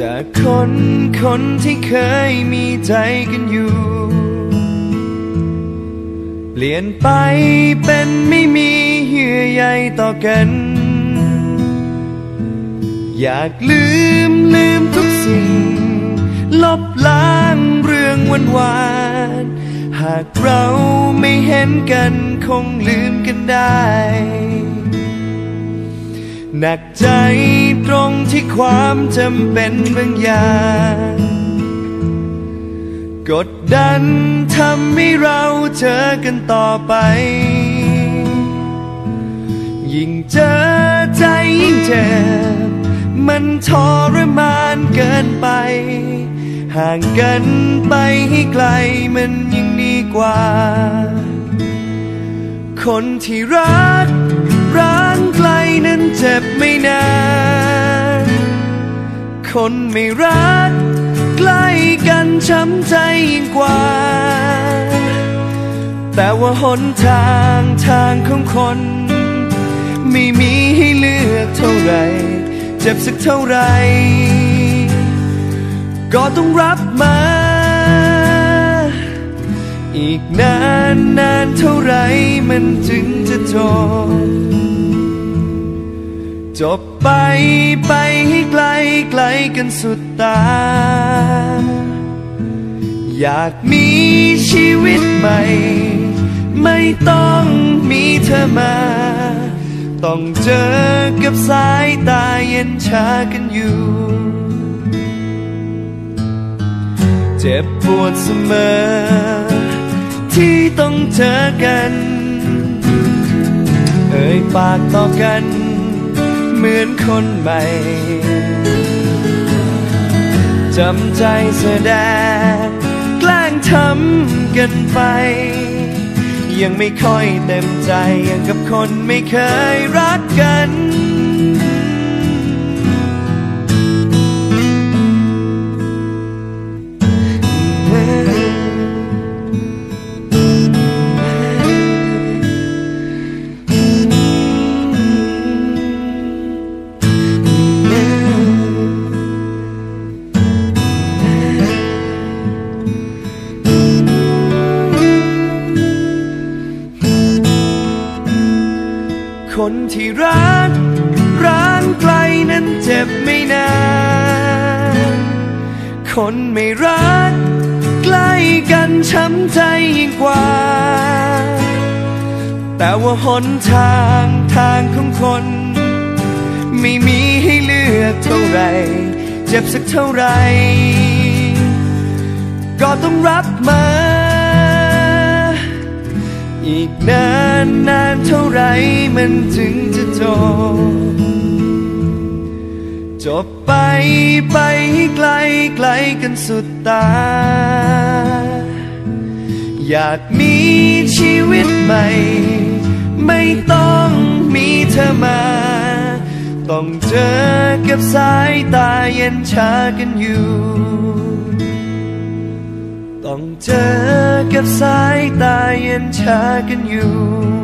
จากคนคนที่เคยมีใจกันอยู่ เปลี่ยนไปเป็นไม่มีเยื่อใยต่อกัน อยากลืมลืมทุกสิ่ง ลบล้างเรื่องวันวานหากเราไม่เห็นกันคงลืมกันได้ หนักใจ ตรงที่ความจำเป็นบางอย่าง กดดันทำให้เราเจอกันต่อไป ยิ่งเจอใจยิ่งเจ็บ มันทรมานเกินไป ห่างกันไปให้ไกลมันยิ่งดีกว่า คนที่รักร้างไกลนั้นเจ็บไม่นาน คนไม่รัก ใกล้กันช้ำใจยิ่งกว่า แต่ว่าหนทางทางของคน ไม่มีให้เลือกเท่าไหรเจ็บสักเท่าไหรก็ต้องรับมา อีกนานนานเท่าไรมันจึงจะจบจบไปไปให้ไกล ไกลกันสุดตา อยากมีชีวิตใหม่ ไม่ต้องมีเธอมา ต้องเจอกับสายตาเย็นชากันอยู่ เจ็บปวดเสมอ ที่ต้องเจอกัน เอ่ยปากต่อกัน เหมือนคนใหม่ จำใจแสดง แกล้งทำกันไป ยังไม่ค่อยเต็มใจอย่างกับคนไม่เคยรักกัน คนที่รักร้างไกลนั้นเจ็บไม่นาน คนไม่รักใกล้กันช้ำใจยิ่งกว่า แต่ว่าหนทางทางของคน ไม่มีให้เลือกเท่าไร เจ็บสักเท่าไร ก็ต้องรับมา อีกนานนานเท่าไรมันถึงจะจบจบไปไปไกลไกลกันสุดตา อยากมีชีวิตใหม่ ไม่ต้องมีเธอมา ต้องเจอกับสายตาเย็นชากันอยู่ ต้องเจอกับสายตา been tugging you.